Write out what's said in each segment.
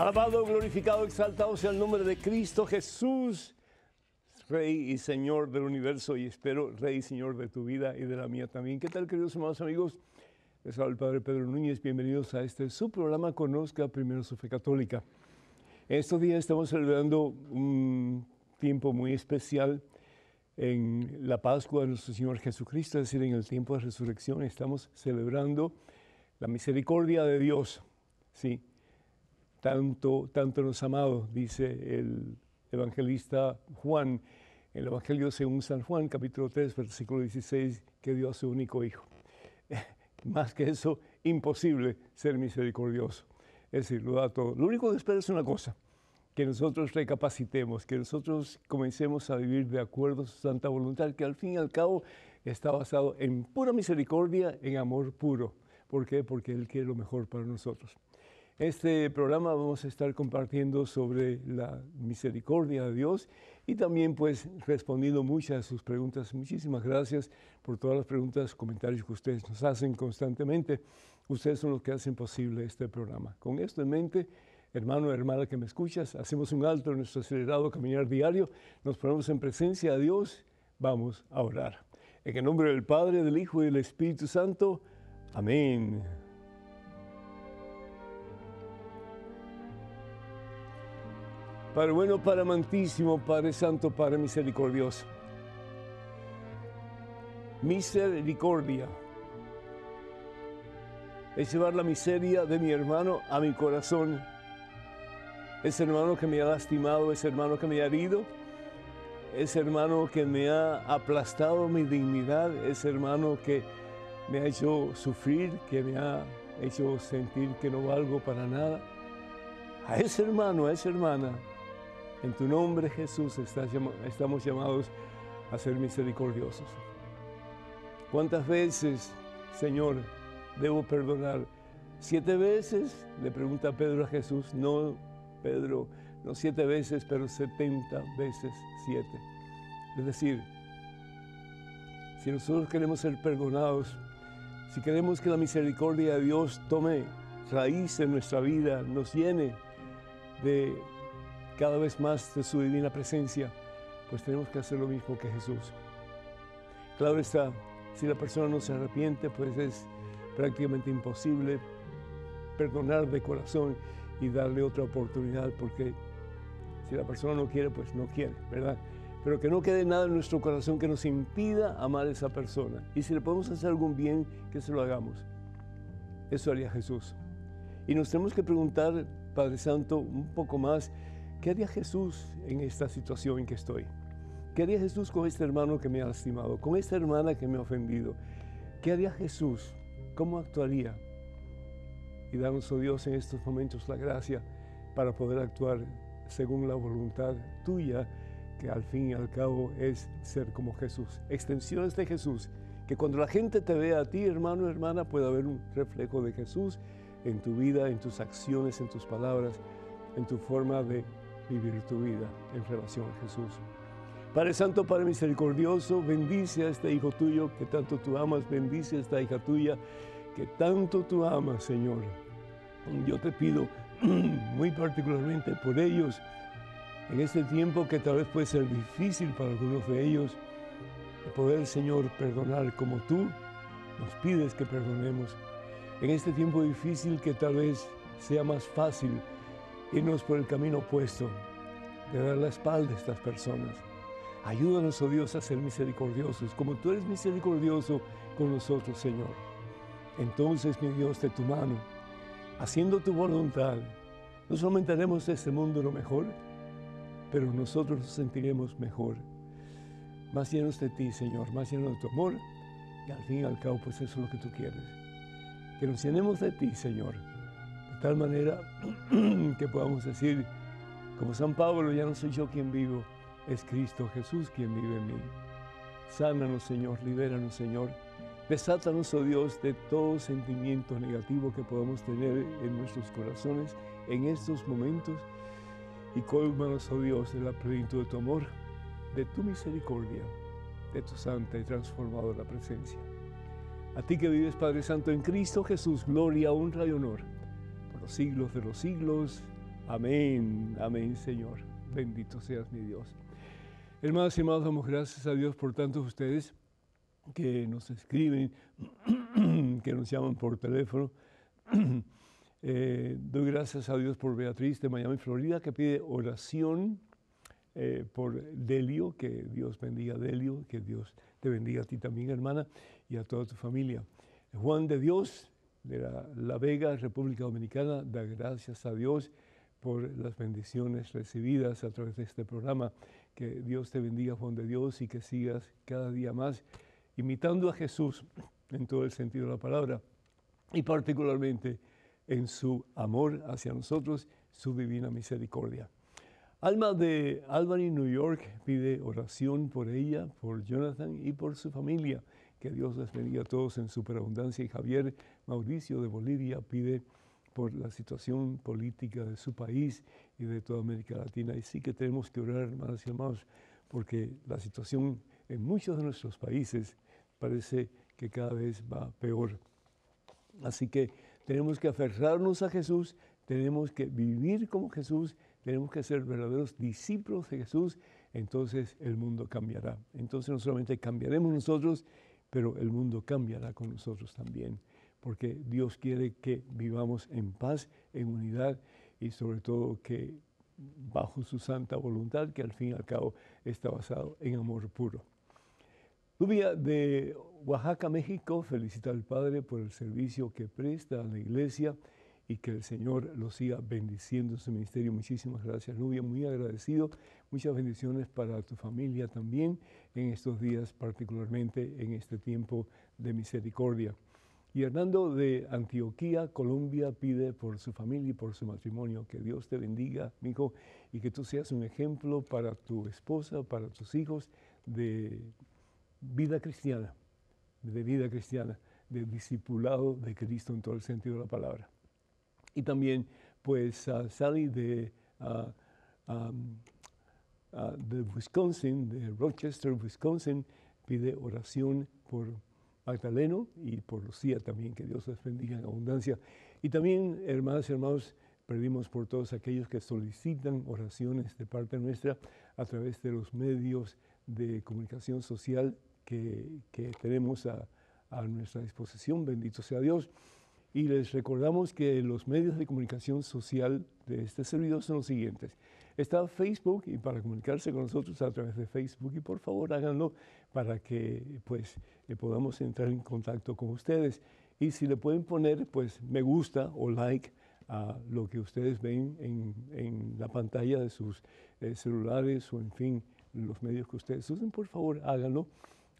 Alabado, glorificado, exaltado sea el nombre de Cristo Jesús, Rey y Señor del universo, y espero, Rey y Señor de tu vida y de la mía también. ¿Qué tal, queridos hermanos amigos? Les habla el Padre Pedro Núñez. Bienvenidos a este su programa Conozca Primero su Fe Católica. En estos días estamos celebrando un tiempo muy especial en la Pascua de nuestro Señor Jesucristo, es decir, en el tiempo de resurrección. Estamos celebrando la misericordia de Dios. Sí, tanto, tanto nos ha amado, dice el evangelista Juan, el Evangelio según San Juan, capítulo 3, versículo 16, que dio a su único hijo. Más que eso, imposible ser misericordioso. Es decir, lo da todo. Lo único que espero es una cosa, que nosotros recapacitemos, que nosotros comencemos a vivir de acuerdo a su santa voluntad, que al fin y al cabo está basado en pura misericordia, en amor puro. ¿Por qué? Porque Él quiere lo mejor para nosotros. Este programa vamos a estar compartiendo sobre la misericordia de Dios y también pues respondiendo muchas de sus preguntas. Muchísimas gracias por todas las preguntas, comentarios que ustedes nos hacen constantemente. Ustedes son los que hacen posible este programa. Con esto en mente, hermano, hermana que me escuchas, hacemos un alto en nuestro acelerado caminar diario, nos ponemos en presencia de Dios, vamos a orar. En el nombre del Padre, del Hijo y del Espíritu Santo. Amén. Padre bueno, Padre amantísimo, Padre santo, Padre misericordioso. Misericordia es llevar la miseria de mi hermano a mi corazón. Ese hermano que me ha lastimado, ese hermano que me ha herido, ese hermano que me ha aplastado mi dignidad, ese hermano que me ha hecho sufrir, que me ha hecho sentir que no valgo para nada. A ese hermano, a esa hermana, en tu nombre, Jesús, estamos llamados a ser misericordiosos. ¿Cuántas veces, Señor, debo perdonar? ¿Siete veces? Le pregunta Pedro a Jesús. No, Pedro, no siete veces, pero setenta veces siete. Es decir, si nosotros queremos ser perdonados, si queremos que la misericordia de Dios tome raíz en nuestra vida, nos llene de cada vez más de su divina presencia, pues tenemos que hacer lo mismo que Jesús. Claro está, si la persona no se arrepiente, pues es prácticamente imposible perdonar de corazón y darle otra oportunidad, porque si la persona no quiere, pues no quiere, ¿verdad? Pero que no quede nada en nuestro corazón que nos impida amar a esa persona. Y si le podemos hacer algún bien, que se lo hagamos. Eso haría Jesús. Y nos tenemos que preguntar, Padre Santo, un poco más, ¿Qué haría Jesús en esta situación en que estoy? ¿Qué haría Jesús con este hermano que me ha lastimado? ¿Con esta hermana que me ha ofendido? ¿Qué haría Jesús? ¿Cómo actuaría? Y danos, oh Dios, en estos momentos la gracia para poder actuar según la voluntad tuya, que al fin y al cabo es ser como Jesús. Extensiones de Jesús, que cuando la gente te vea a ti, hermano, hermana, pueda haber un reflejo de Jesús en tu vida, en tus acciones, en tus palabras, en tu forma de vivir tu vida en relación a Jesús. Padre Santo, Padre Misericordioso, bendice a este hijo tuyo que tanto tú amas, bendice a esta hija tuya que tanto tú amas, Señor. Yo te pido muy particularmente por ellos, en este tiempo que tal vez puede ser difícil para algunos de ellos, de poder, Señor, perdonar como tú nos pides que perdonemos. En este tiempo difícil que tal vez sea más fácil irnos por el camino opuesto, de dar la espalda a estas personas. Ayúdanos, oh Dios, a ser misericordiosos, como tú eres misericordioso con nosotros, Señor. Entonces, mi Dios, de tu mano, haciendo tu voluntad, no solamente haremos de este mundo lo mejor, pero nosotros nos sentiremos mejor. Más llenos de ti, Señor, más llenos de tu amor, y al fin y al cabo, pues eso es lo que tú quieres. Que nos llenemos de ti, Señor tal manera que podamos decir, como San Pablo, ya no soy yo quien vivo, es Cristo Jesús quien vive en mí. Sánanos, Señor, libéranos, Señor. Desátanos, oh Dios, de todo sentimiento negativo que podamos tener en nuestros corazones en estos momentos y colmanos, oh Dios, de la plenitud de tu amor, de tu misericordia, de tu santa y transformadora presencia. A ti que vives, Padre Santo, en Cristo Jesús, gloria, honra y honor siglos de los siglos. Amén, amén, Señor. Bendito seas mi Dios. Hermanos y hermanos, damos gracias a Dios por tantos ustedes que nos escriben, que nos llaman por teléfono. Eh, doy gracias a Dios por Beatriz de Miami, Florida, que pide oración eh, por Delio, que Dios bendiga a Delio, que Dios te bendiga a ti también, hermana, y a toda tu familia. Juan de Dios, de la, Vega, República Dominicana, da gracias a Dios por las bendiciones recibidas a través de este programa. Que Dios te bendiga, Juan de Dios, y que sigas cada día más imitando a Jesús en todo el sentido de la palabra y particularmente en su amor hacia nosotros, su divina misericordia. Alma de Albany, New York, pide oración por ella, por Jonathan y por su familia. Que Dios les bendiga a todos en superabundancia. Y Javier Mauricio de Bolivia pide por la situación política de su país y de toda América Latina. Y sí que tenemos que orar, hermanas y hermanos, porque la situación en muchos de nuestros países parece que cada vez va peor. Así que tenemos que aferrarnos a Jesús, tenemos que vivir como Jesús, tenemos que ser verdaderos discípulos de Jesús, entonces el mundo cambiará. Entonces no solamente cambiaremos nosotros, pero el mundo cambiará con nosotros también, porque Dios quiere que vivamos en paz, en unidad y sobre todo que bajo su santa voluntad, que al fin y al cabo está basado en amor puro. Rubia de Oaxaca, México, felicita al Padre por el servicio que presta a la iglesia y que el Señor lo siga bendiciendo en su ministerio. Muchísimas gracias, Rubia, muy agradecido. Muchas bendiciones para tu familia también en estos días, particularmente en este tiempo de misericordia. Y Hernando de Antioquía, Colombia, pide por su familia y por su matrimonio que Dios te bendiga, mi hijo, y que tú seas un ejemplo para tu esposa, para tus hijos de vida cristiana, de vida cristiana, de discipulado de Cristo en todo el sentido de la palabra. Y también, pues, Sally de, de Wisconsin, de Rochester, Wisconsin, pide oración por Magdaleno y por Lucía también, que Dios les bendiga en abundancia. Y también, hermanas y hermanos, pedimos por todos aquellos que solicitan oraciones de parte nuestra a través de los medios de comunicación social que, tenemos a, nuestra disposición, bendito sea Dios. Y les recordamos que los medios de comunicación social de este servidor son los siguientes. Está Facebook y para comunicarse con nosotros a través de Facebook y por favor háganlo para que pues eh, podamos entrar en contacto con ustedes. Y si le pueden poner pues me gusta o like a lo que ustedes ven en, la pantalla de sus eh, celulares o en fin los medios que ustedes usen, por favor háganlo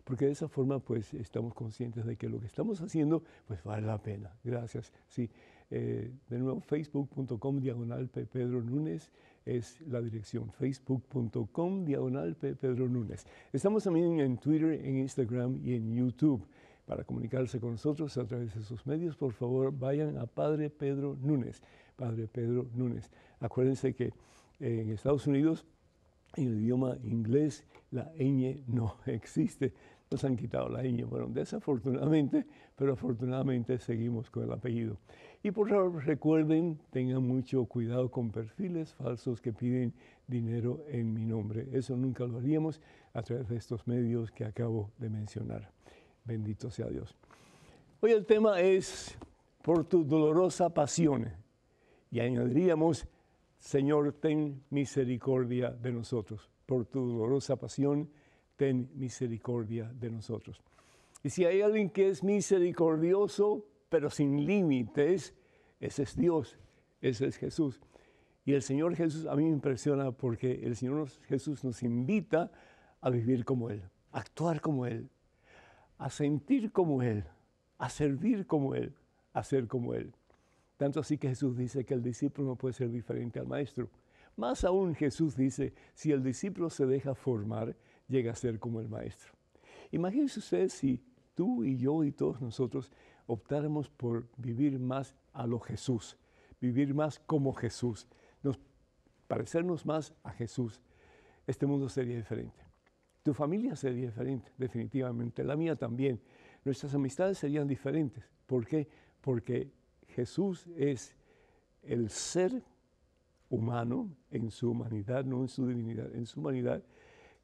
porque de esa forma pues estamos conscientes de que lo que estamos haciendo pues vale la pena. Gracias. Sí, eh, de nuevo facebook.com diagonal Pedro Núñez es la dirección facebook.com diagonal Pedro Núñez. Estamos también en Twitter, en Instagram y en YouTube. Para comunicarse con nosotros a través de esos medios, por favor, vayan a Padre Pedro Núñez. Padre Pedro Núñez. Acuérdense que en Estados Unidos, en el idioma inglés, la ñ no existe nos han quitado la ñ. Bueno, desafortunadamente, pero afortunadamente seguimos con el apellido. Y por favor recuerden, tengan mucho cuidado con perfiles falsos que piden dinero en mi nombre. Eso nunca lo haríamos a través de estos medios que acabo de mencionar. Bendito sea Dios. Hoy el tema es por tu dolorosa pasión. Y añadiríamos, Señor, ten misericordia de nosotros. Por tu dolorosa pasión ten misericordia de nosotros. Y si hay alguien que es misericordioso, pero sin límites, ese es Dios, ese es Jesús. Y el Señor Jesús a mí me impresiona porque el Señor Jesús nos invita a vivir como Él, a actuar como Él, a sentir como Él, a servir como Él, a ser como Él. Tanto así que Jesús dice que el discípulo no puede ser diferente al maestro. Más aún Jesús dice, si el discípulo se deja formar, llega a ser como el maestro. Imagínense ustedes si tú y yo y todos nosotros optáramos por vivir más a lo Jesús, vivir más como Jesús, nos, parecernos más a Jesús, este mundo sería diferente. Tu familia sería diferente, definitivamente. La mía también. Nuestras amistades serían diferentes. ¿Por qué? Porque Jesús es el ser humano en su humanidad, no en su divinidad, en su humanidad,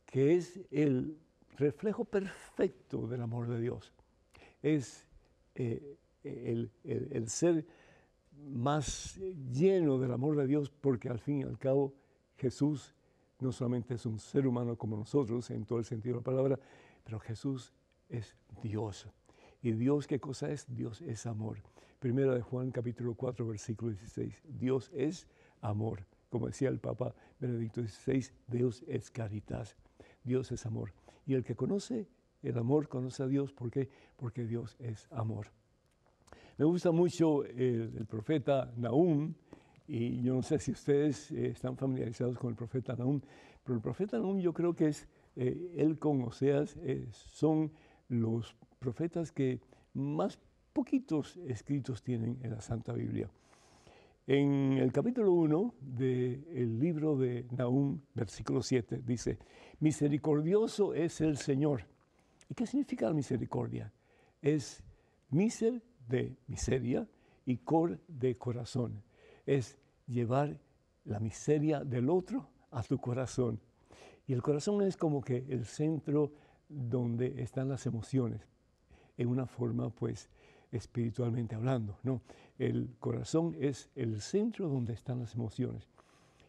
que es el reflejo perfecto del amor de Dios. Es eh, el, el, ser más lleno del amor de Dios porque al fin y al cabo Jesús no solamente es un ser humano como nosotros en todo el sentido de la palabra, pero Jesús es Dios. ¿Y Dios qué cosa es? Dios es amor. Primera de Juan capítulo 4 versículo 16. Dios es amor. Como decía el Papa Benedicto XVI, Dios es caritas. Dios es amor. Y el que conoce el amor conoce a Dios. ¿Por qué? Porque Dios es amor. Me gusta mucho el, profeta Nahum, y yo no sé si ustedes eh, están familiarizados con el profeta Nahum, pero el profeta Nahum yo creo que es, eh, él con Oseas, eh, son los profetas que más poquitos escritos tienen en la Santa Biblia. En el capítulo 1 del libro de Nahum, versículo 7, dice, misericordioso es el Señor. ¿Y qué significa la misericordia? Es miser de miseria y cor de corazón. Es llevar la miseria del otro a tu corazón. Y el corazón es como que el centro donde están las emociones, en una forma pues espiritualmente hablando, ¿no? El corazón es el centro donde están las emociones.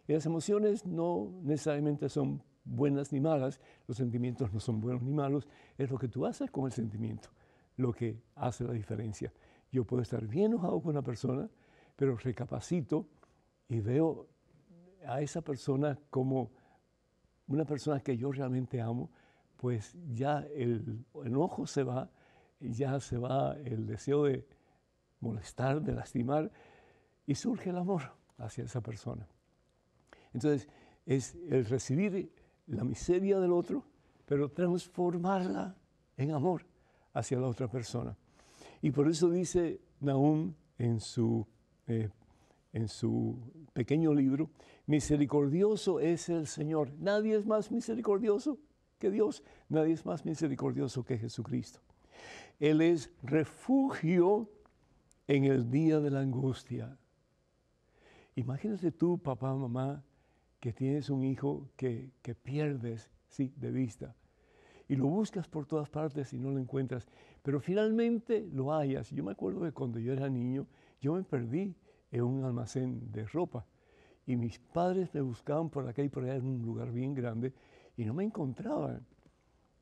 Y las emociones no necesariamente son buenas ni malas, los sentimientos no son buenos ni malos, es lo que tú haces con el sentimiento lo que hace la diferencia. Yo puedo estar bien enojado con una persona, pero recapacito y veo a esa persona como una persona que yo realmente amo, pues ya el enojo se va, ya se va el deseo de molestar, de lastimar, y surge el amor hacia esa persona. Entonces, es el recibir la miseria del otro, pero transformarla en amor hacia la otra persona. Y por eso dice Nahum en su, eh, en su pequeño libro, misericordioso es el Señor. Nadie es más misericordioso que Dios, nadie es más misericordioso que Jesucristo. Él es refugio en el día de la angustia. Imagínate tú, papá, mamá, que tienes un hijo que, que pierdes sí, de vista y lo buscas por todas partes y no lo encuentras, pero finalmente lo hallas. Yo me acuerdo que cuando yo era niño, yo me perdí en un almacén de ropa y mis padres me buscaban por acá y por allá en un lugar bien grande y no me encontraban.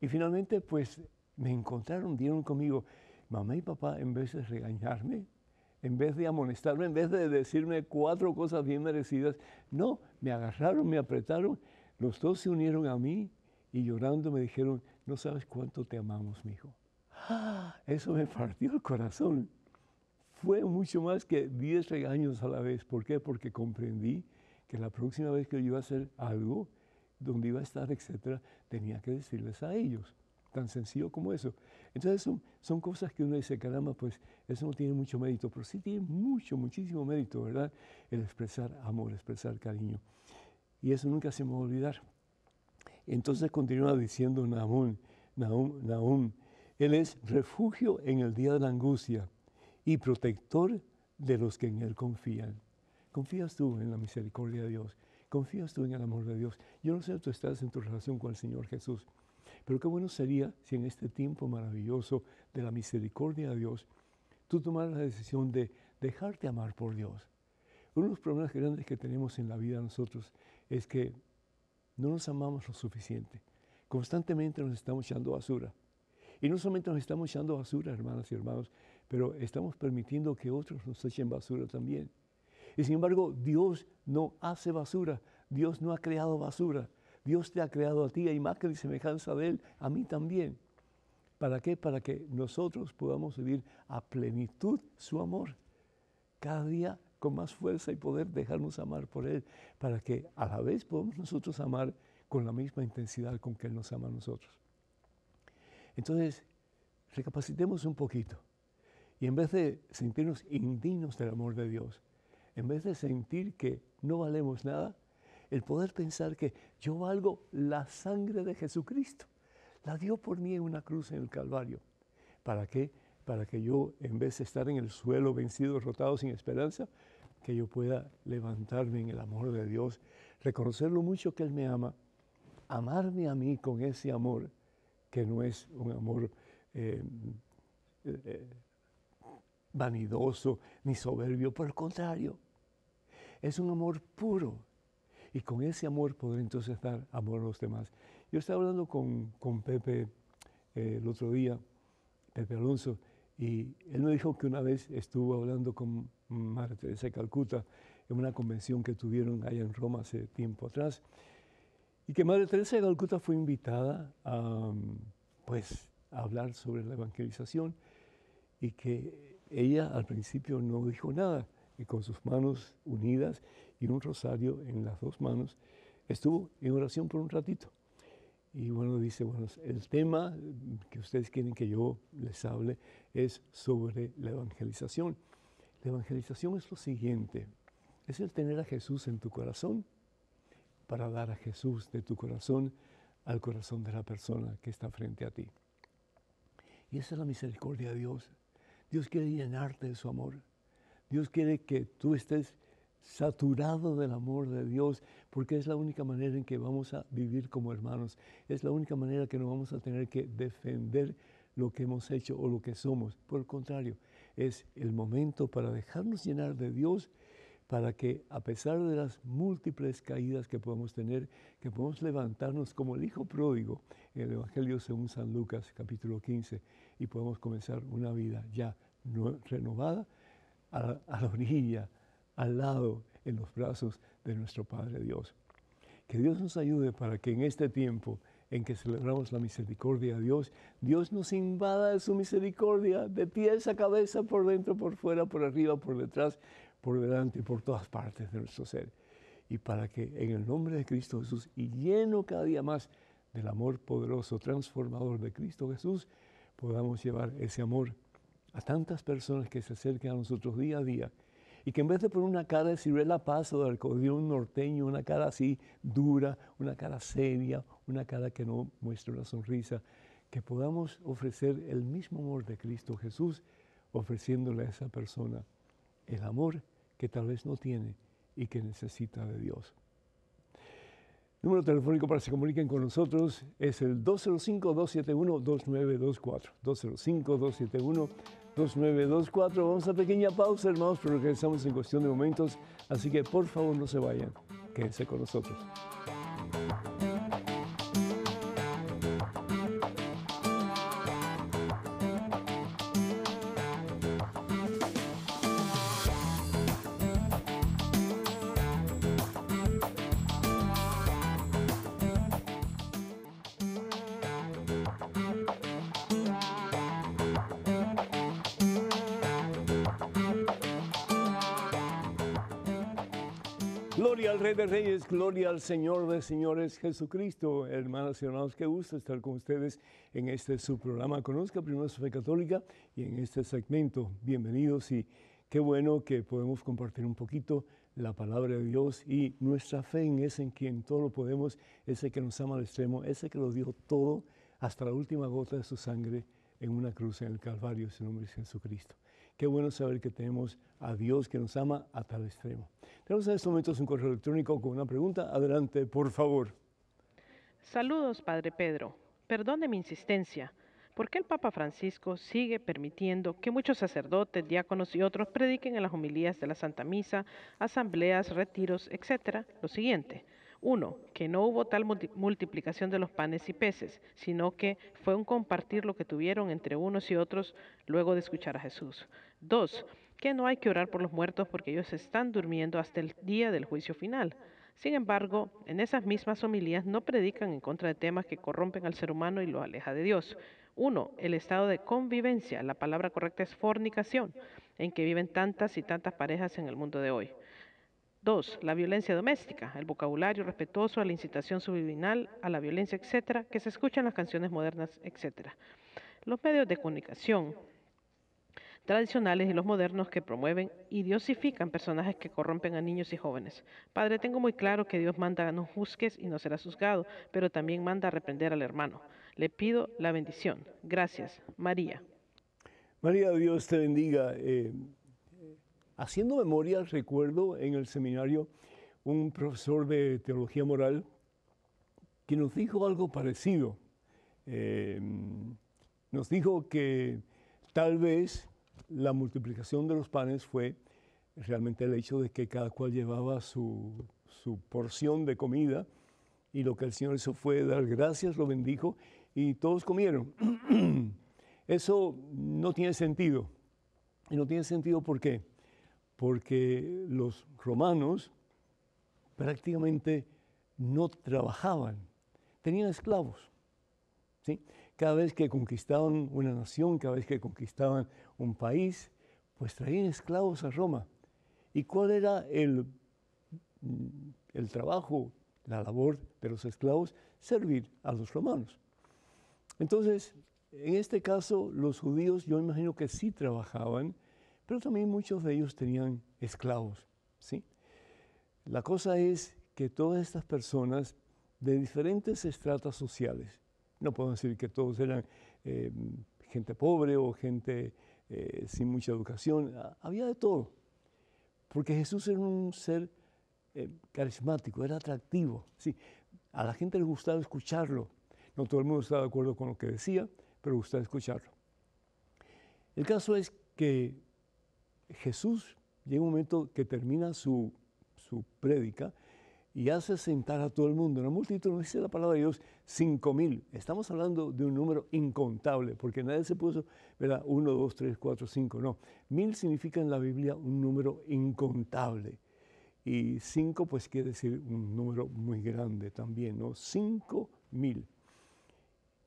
Y finalmente pues me encontraron, dieron conmigo, mamá y papá, en vez de regañarme, en vez de amonestarme, en vez de decirme cuatro cosas bien merecidas, no, me agarraron, me apretaron, los dos se unieron a mí y llorando me dijeron, no sabes cuánto te amamos, mi hijo. Eso me partió el corazón. Fue mucho más que 10 regaños a la vez. ¿Por qué? Porque comprendí que la próxima vez que yo iba a hacer algo, donde iba a estar, etcétera, tenía que decirles a ellos. Tan sencillo como eso. Entonces son, cosas que uno dice, caramba, pues eso no tiene mucho mérito, pero sí tiene mucho, muchísimo mérito, ¿verdad? El expresar amor, expresar cariño. Y eso nunca se me va a olvidar. Entonces continúa diciendo Nahum, Nahum, Él es refugio en el día de la angustia y protector de los que en Él confían. ¿Confías tú en la misericordia de Dios? ¿Confías tú en el amor de Dios? Yo no sé tú estás en tu relación con el Señor Jesús, pero qué bueno sería si en este tiempo maravilloso de la misericordia de Dios, tú tomaras la decisión de dejarte amar por Dios. Uno de los problemas grandes que tenemos en la vida nosotros es que no nos amamos lo suficiente. Constantemente nos estamos echando basura. Y no solamente nos estamos echando basura, hermanas y hermanos, pero estamos permitiendo que otros nos echen basura también. Y sin embargo, Dios no hace basura. Dios no ha creado basura. Dios te ha creado a ti a imagen y semejanza de Él, a mí también. ¿Para qué? Para que nosotros podamos vivir a plenitud su amor. Cada día con más fuerza y poder dejarnos amar por Él, para que a la vez podamos nosotros amar con la misma intensidad con que Él nos ama a nosotros. Entonces, recapacitemos un poquito y en vez de sentirnos indignos del amor de Dios, en vez de sentir que no valemos nada, el poder pensar que yo valgo la sangre de Jesucristo. La dio por mí en una cruz en el Calvario. ¿Para qué? Para que yo, en vez de estar en el suelo vencido, derrotado, sin esperanza, que yo pueda levantarme en el amor de Dios, reconocer lo mucho que Él me ama, amarme a mí con ese amor que no es un amor eh, eh, vanidoso ni soberbio, por el contrario, es un amor puro. Y con ese amor poder entonces dar amor a los demás. Yo estaba hablando con, con Pepe eh, el otro día, Pepe Alonso, y él me dijo que una vez estuvo hablando con Madre Teresa de Calcuta en una convención que tuvieron allá en Roma hace tiempo atrás, y que Madre Teresa de Calcuta fue invitada a, pues, a hablar sobre la evangelización y que ella al principio no dijo nada y con sus manos unidas y un rosario en las dos manos estuvo en oración por un ratito. Y bueno, dice, bueno, el tema que ustedes quieren que yo les hable es sobre la evangelización. La evangelización es lo siguiente, es el tener a Jesús en tu corazón para dar a Jesús de tu corazón al corazón de la persona que está frente a ti. Y esa es la misericordia de Dios. Dios quiere llenarte de su amor. Dios quiere que tú estés saturado del amor de Dios, porque es la única manera en que vamos a vivir como hermanos. Es la única manera que no vamos a tener que defender lo que hemos hecho o lo que somos. Por el contrario, es el momento para dejarnos llenar de Dios, para que a pesar de las múltiples caídas que podemos tener, que podamos levantarnos como el Hijo pródigo en el Evangelio según San Lucas capítulo 15 y podamos comenzar una vida ya renovada a, la orilla al lado, en los brazos de nuestro Padre Dios. Que Dios nos ayude para que en este tiempo en que celebramos la misericordia de Dios, Dios nos invada de su misericordia, de pies a cabeza, por dentro, por fuera, por arriba, por detrás, por delante, por todas partes de nuestro ser. Y para que en el nombre de Cristo Jesús y lleno cada día más del amor poderoso, transformador de Cristo Jesús, podamos llevar ese amor a tantas personas que se acercan a nosotros día a día y que en vez de poner una cara de ciruela paso, de acordeón norteño, una cara así dura, una cara seria, una cara que no muestre una sonrisa, que podamos ofrecer el mismo amor de Cristo Jesús, ofreciéndole a esa persona el amor que tal vez no tiene y que necesita de Dios. Número telefónico para que se comuniquen con nosotros es el 205-271-2924. 205-271-2924. 2924. Vamos a pequeña pausa, hermanos, pero regresamos en cuestión de momentos. Así que por favor no se vayan. Quédense con nosotros. Gloria al Rey de Reyes, gloria al Señor de Señores Jesucristo. Hermanas y hermanos, qué gusto estar con ustedes en este su programa Conozca Primero su Fe Católica y en este segmento. Bienvenidos y qué bueno que podemos compartir un poquito la palabra de Dios y nuestra fe en ese en quien todo lo podemos, ese que nos ama al extremo, ese que lo dio todo hasta la última gota de su sangre en una cruz en el Calvario, su nombre es Jesucristo. Qué bueno saber que tenemos a Dios que nos ama a tal extremo. Tenemos en estos momentos un correo electrónico con una pregunta. Adelante, por favor. Saludos, Padre Pedro. Perdone mi insistencia. ¿Por qué el Papa Francisco sigue permitiendo que muchos sacerdotes, diáconos y otros prediquen en las homilías de la Santa Misa, asambleas, retiros, etcétera, lo siguiente? Uno, que no hubo tal multiplicación de los panes y peces, sino que fue un compartir lo que tuvieron entre unos y otros luego de escuchar a Jesús. Dos, que no hay que orar por los muertos porque ellos están durmiendo hasta el día del juicio final. Sin embargo, en esas mismas homilías no predican en contra de temas que corrompen al ser humano y lo aleja de Dios. Uno, el estado de convivencia, la palabra correcta es fornicación, en que viven tantas y tantas parejas en el mundo de hoy. Dos, la violencia doméstica, el vocabulario respetuoso a la incitación subliminal, a la violencia, etcétera, que se escucha en las canciones modernas, etcétera. Los medios de comunicación tradicionales y los modernos que promueven y diosifican personajes que corrompen a niños y jóvenes. Padre, tengo muy claro que Dios manda a no juzgues y no serás juzgado, pero también manda a reprender al hermano. Le pido la bendición. Gracias. María. María, Dios te bendiga. Eh, haciendo memoria, recuerdo en el seminario un profesor de teología moral que nos dijo algo parecido. Em, nos dijo que tal vez la multiplicación de los panes fue realmente el hecho de que cada cual llevaba su, su porción de comida y lo que el Señor hizo fue dar gracias, lo bendijo y todos comieron. Eso no tiene sentido. Y no tiene sentido ¿por qué? Porque los romanos prácticamente no trabajaban, tenían esclavos. ¿sí? Cada vez que conquistaban una nación, cada vez que conquistaban un país, pues traían esclavos a Roma. ¿Y cuál era el, el trabajo, la labor de los esclavos? Servir a los romanos. Entonces, en este caso, los judíos, yo imagino que sí trabajaban, pero también muchos de ellos tenían esclavos. ¿sí? La cosa es que todas estas personas de diferentes estratos sociales, no puedo decir que todos eran eh, gente pobre o gente eh, sin mucha educación, había de todo, porque Jesús era un ser eh, carismático, era atractivo, ¿sí? a la gente le gustaba escucharlo, no todo el mundo estaba de acuerdo con lo que decía, pero gustaba escucharlo. El caso es que Jesús llega un momento que termina su, su prédica y hace sentar a todo el mundo. En la multitud no dice la palabra de Dios cinco mil. Estamos hablando de un número incontable, porque nadie se puso, ¿verdad? Uno, dos, tres, cuatro, cinco. No. Mil significa en la Biblia un número incontable. Y cinco, pues quiere decir un número muy grande también, ¿no? Cinco mil.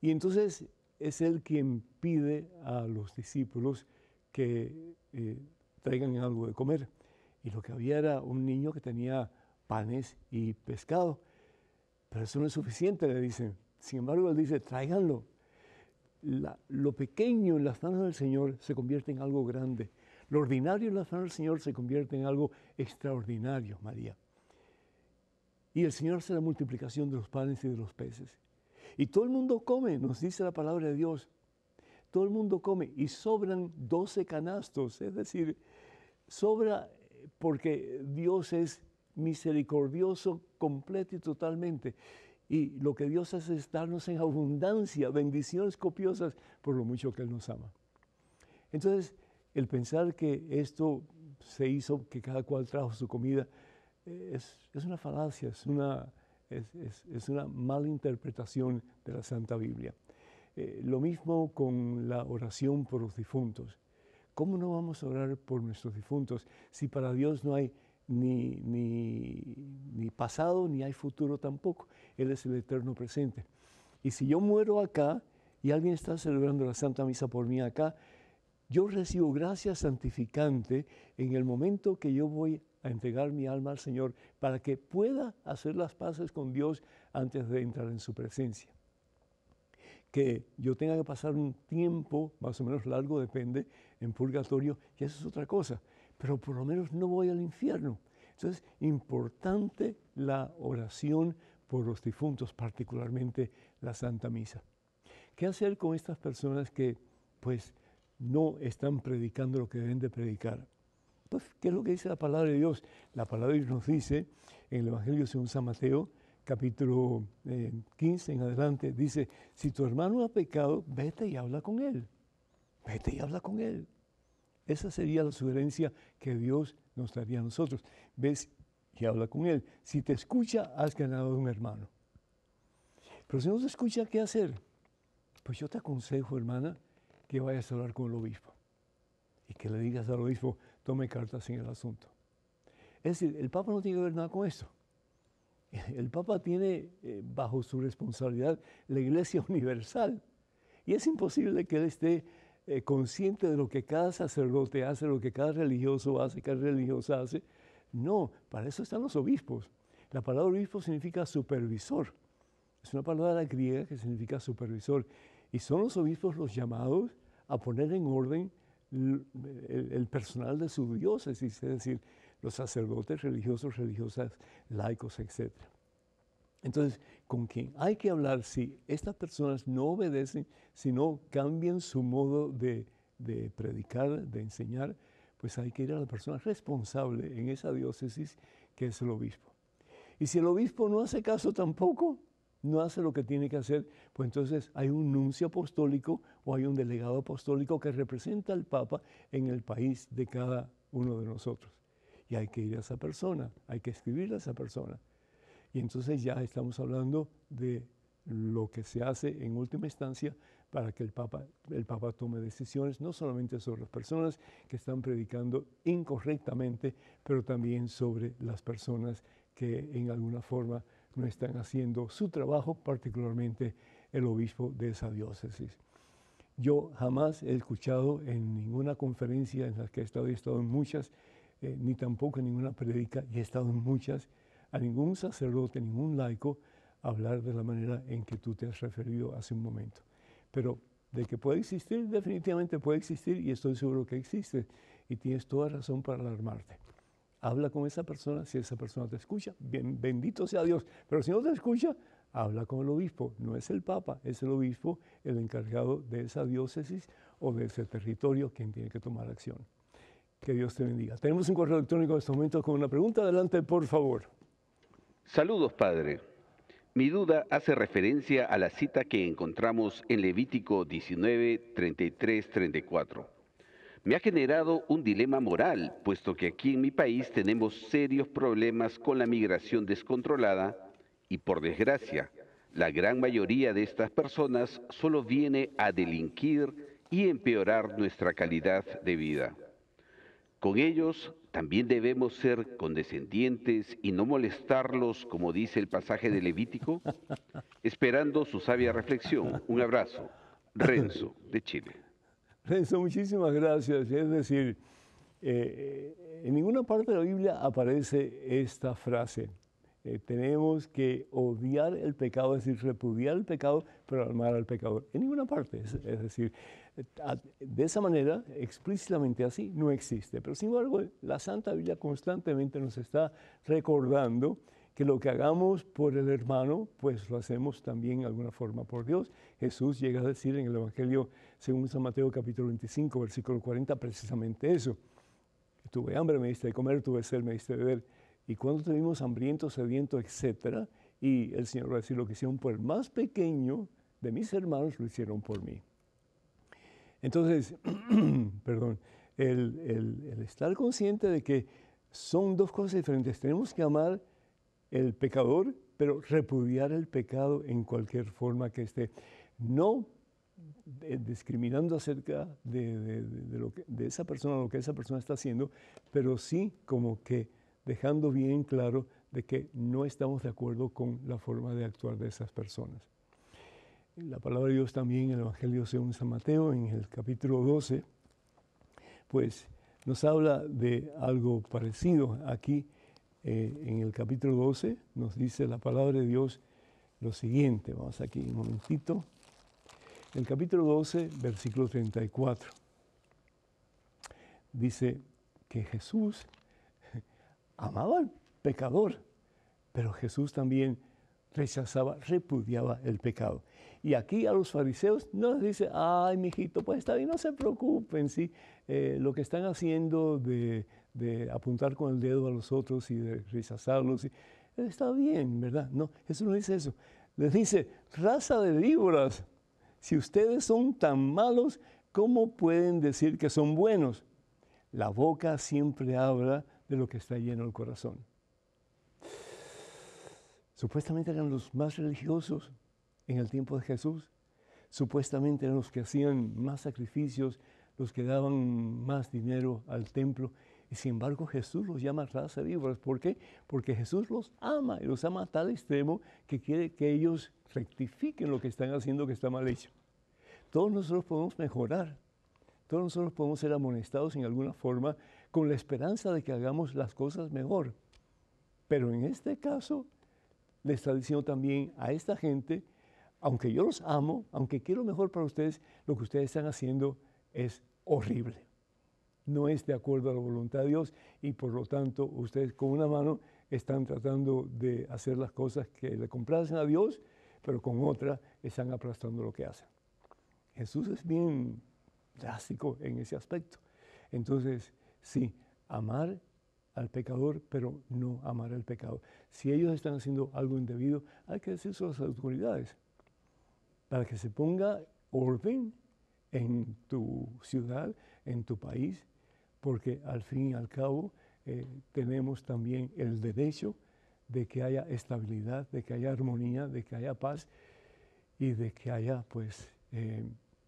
Y entonces es él quien pide a los discípulos que eh, traigan algo de comer. Y lo que había era un niño que tenía panes y pescado. Pero eso no es suficiente, le dicen. Sin embargo, él dice, tráiganlo. lo pequeño en las manos del Señor se convierte en algo grande. Lo ordinario en las manos del Señor se convierte en algo extraordinario, María. Y el Señor hace la multiplicación de los panes y de los peces. Y todo el mundo come, nos dice la palabra de Dios. Todo el mundo come y sobran 12 canastos, es decir, sobra porque Dios es misericordioso completo y totalmente. Y lo que Dios hace es darnos en abundancia, bendiciones copiosas por lo mucho que Él nos ama. Entonces, el pensar que esto se hizo, que cada cual trajo su comida, eh, es, una falacia, es una, es, una mala interpretación de la Santa Biblia. Eh, lo mismo con la oración por los difuntos. ¿Cómo no vamos a orar por nuestros difuntos si para Dios no hay ni, ni, pasado ni hay futuro tampoco? Él es el eterno presente. Y si yo muero acá y alguien está celebrando la Santa Misa por mí acá, yo recibo gracia santificante en el momento que yo voy a entregar mi alma al Señor para que pueda hacer las paces con Dios antes de entrar en su presencia que yo tenga que pasar un tiempo más o menos largo, depende, en purgatorio, y eso es otra cosa, pero por lo menos no voy al infierno. Entonces, importante la oración por los difuntos, particularmente la Santa Misa. ¿Qué hacer con estas personas que pues no están predicando lo que deben de predicar? Pues, ¿qué es lo que dice la palabra de Dios? La palabra de Dios nos dice en el Evangelio según San Mateo, capítulo 15 eh, en adelante, dice, si tu hermano ha pecado, vete y habla con él. Vete y habla con él. Esa sería la sugerencia que Dios nos daría a nosotros. Ves y habla con él. Si te escucha, has ganado un hermano. Pero si no te escucha, ¿qué hacer? Pues yo te aconsejo, hermana, que vayas a hablar con el obispo y que le digas al obispo, tome cartas en el asunto. Es decir, el Papa no tiene que ver nada con esto. El Papa tiene eh, bajo su responsabilidad la Iglesia Universal y es imposible que él esté eh, consciente de lo que cada sacerdote hace, lo que cada religioso hace, cada religiosa hace. No, para eso están los obispos. La palabra obispo significa supervisor. Es una palabra griega que significa supervisor. Y son los obispos los llamados a poner en orden el, el personal de su diócesis, es decir, los sacerdotes religiosos, religiosas, laicos, etc. Entonces, con quién hay que hablar si estas personas no obedecen, si no cambian su modo de, predicar, de enseñar, pues hay que ir a la persona responsable en esa diócesis, que es el obispo. Y si el obispo no hace caso tampoco, no hace lo que tiene que hacer, pues entonces hay un nuncio apostólico o hay un delegado apostólico que representa al Papa en el país de cada uno de nosotros. Y hay que ir a esa persona, hay que escribirle a esa persona. Y entonces ya estamos hablando de lo que se hace en última instancia para que el Papa, el Papa tome decisiones, no solamente sobre las personas que están predicando incorrectamente, pero también sobre las personas que en alguna forma no están haciendo su trabajo, particularmente el obispo de esa diócesis. Yo jamás he escuchado en ninguna conferencia en la que he estado, he estado en muchas, eh, ni tampoco en ninguna predica, y he estado en muchas, a ningún sacerdote, ningún laico, hablar de la manera en que tú te has referido hace un momento. Pero de que puede existir, definitivamente puede existir y estoy seguro que existe. Y tienes toda razón para alarmarte. Habla con esa persona, si esa persona te escucha, bien, bendito sea Dios. Pero si no te escucha, habla con el obispo. No es el Papa, es el obispo el encargado de esa diócesis o de ese territorio quien tiene que tomar acción. Que Dios te bendiga. Tenemos un correo electrónico en este momento con una pregunta. Adelante, por favor. Saludos, Padre. Mi duda hace referencia a la cita que encontramos en Levítico 19, 33, 34. Me ha generado un dilema moral, puesto que aquí en mi país tenemos serios problemas con la migración descontrolada y por desgracia, la gran mayoría de estas personas solo viene a delinquir y empeorar nuestra calidad de vida. Con ellos también debemos ser condescendientes y no molestarlos, como dice el pasaje de Levítico, esperando su sabia reflexión. Un abrazo. Renzo, de Chile. Renzo, muchísimas gracias. Es decir, eh, en ninguna parte de la Biblia aparece esta frase. Eh, tenemos que odiar el pecado, es decir, repudiar el pecado, pero amar al pecador. En ninguna parte. es decir, de esa manera, explícitamente así, no existe. Pero sin embargo, la Santa Biblia constantemente nos está recordando que lo que hagamos por el hermano, pues lo hacemos también de alguna forma por Dios. Jesús llega a decir en el Evangelio según San Mateo capítulo 25, versículo 40, precisamente eso. Tuve hambre, me diste de comer, tuve sed, me diste de beber. Y cuando tuvimos hambriento, sediento, etcétera, y el Señor va a decir, lo que hicieron por el más pequeño de mis hermanos, lo hicieron por mí. Entonces, perdón, el, estar consciente de que son dos cosas diferentes. Tenemos que amar el pecador, pero repudiar el pecado en cualquier forma que esté. No discriminando acerca de, de esa persona, lo que esa persona está haciendo, pero sí como que dejando bien claro de que no estamos de acuerdo con la forma de actuar de esas personas. La palabra de Dios también en el Evangelio según San Mateo, en el capítulo 12, pues nos habla de algo parecido. Aquí eh, en el capítulo 12 nos dice la palabra de Dios lo siguiente. Vamos aquí un momentito. El capítulo 12, versículo 34. Dice que Jesús amaba al pecador, pero Jesús también rechazaba, repudiaba el pecado. Y aquí a los fariseos no les dice, ay, mijito, pues está bien, no se preocupen, ¿sí? Eh, lo que están haciendo de, apuntar con el dedo a los otros y de rechazarlos, está bien, ¿verdad? No, eso no dice eso. Les dice, raza de víboras, si ustedes son tan malos, ¿cómo pueden decir que son buenos? La boca siempre habla de lo que está lleno el corazón. Supuestamente eran los más religiosos en el tiempo de Jesús. Supuestamente eran los que hacían más sacrificios, los que daban más dinero al templo. Y sin embargo Jesús los llama raza víboras. ¿Por qué? Porque Jesús los ama y los ama a tal extremo que quiere que ellos rectifiquen lo que están haciendo que está mal hecho. Todos nosotros podemos mejorar. Todos nosotros podemos ser amonestados en alguna forma con la esperanza de que hagamos las cosas mejor. Pero en este caso, le está diciendo también a esta gente, aunque yo los amo, aunque quiero mejor para ustedes, lo que ustedes están haciendo es horrible. No es de acuerdo a la voluntad de Dios y por lo tanto ustedes con una mano están tratando de hacer las cosas que le complacen a Dios, pero con otra están aplastando lo que hacen. Jesús es bien drástico en ese aspecto. Entonces, sí, amar al pecador, pero no amar al pecado. Si ellos están haciendo algo indebido, hay que decirlo a las autoridades para que se ponga orden en tu ciudad, en tu país, porque al fin y al cabo eh, tenemos también el derecho de que haya estabilidad, de que haya armonía, de que haya paz y de que haya pues eh,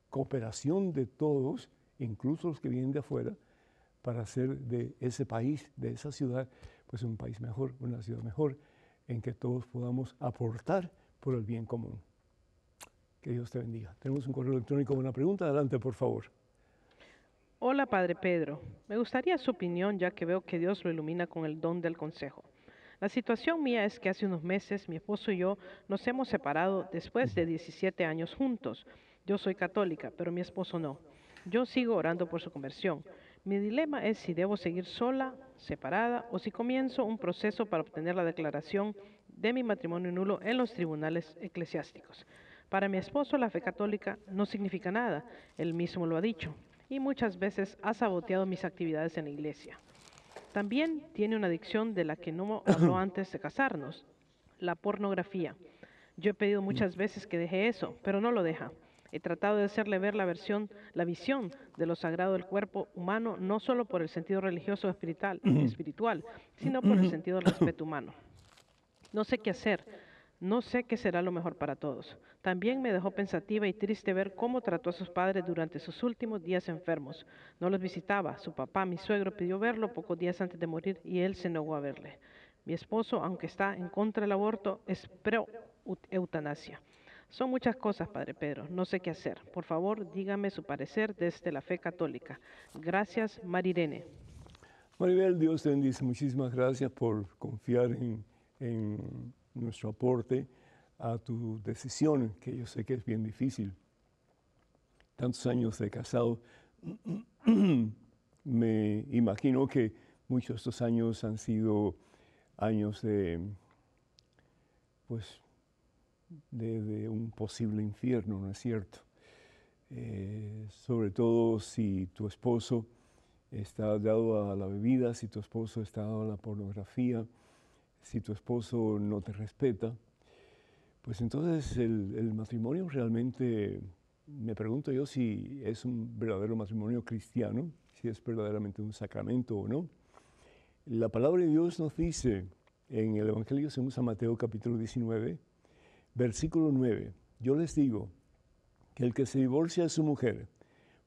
cooperación de todos, incluso los que vienen de afuera, para hacer de ese país, de esa ciudad, pues un país mejor, una ciudad mejor, en que todos podamos aportar por el bien común. Que Dios te bendiga. Tenemos un correo electrónico con una pregunta. Adelante, por favor. Hola, Padre Pedro. Me gustaría su opinión, ya que veo que Dios lo ilumina con el don del consejo. La situación mía es que hace unos meses mi esposo y yo nos hemos separado después de 17 años juntos. Yo soy católica, pero mi esposo no. Yo sigo orando por su conversión. Mi dilema es si debo seguir sola, separada, o si comienzo un proceso para obtener la declaración de mi matrimonio nulo en los tribunales eclesiásticos. Para mi esposo la fe católica no significa nada, él mismo lo ha dicho, y muchas veces ha saboteado mis actividades en la iglesia. También tiene una adicción de la que no habló antes de casarnos, la pornografía. Yo he pedido muchas veces que deje eso, pero no lo deja. He tratado de hacerle ver la versión, la visión de lo sagrado del cuerpo humano, no solo por el sentido religioso o espiritual, espiritual, sino por el sentido del respeto humano. No sé qué hacer, no sé qué será lo mejor para todos. También me dejó pensativa y triste ver cómo trató a sus padres durante sus últimos días enfermos. No los visitaba. Su papá, mi suegro, pidió verlo pocos días antes de morir y él se negó a verle. Mi esposo, aunque está en contra del aborto, es pro eutanasia. Son muchas cosas, Padre Pedro. No sé qué hacer. Por favor, dígame su parecer desde la fe católica. Gracias, Marirene. Maribel, Dios te bendice. Muchísimas gracias por confiar en, nuestro aporte a tu decisión, que yo sé que es bien difícil. Tantos años de casado, me imagino que muchos de estos años han sido años de, pues, de, un posible infierno, ¿no es cierto? Eh, sobre todo si tu esposo está dado a la bebida, si tu esposo está dado a la pornografía, si tu esposo no te respeta, pues entonces el, el, matrimonio realmente, me pregunto yo si es un verdadero matrimonio cristiano, si es verdaderamente un sacramento o no. La palabra de Dios nos dice en el Evangelio según San Mateo capítulo 19, Versículo 9. Yo les digo que el que se divorcia de su mujer,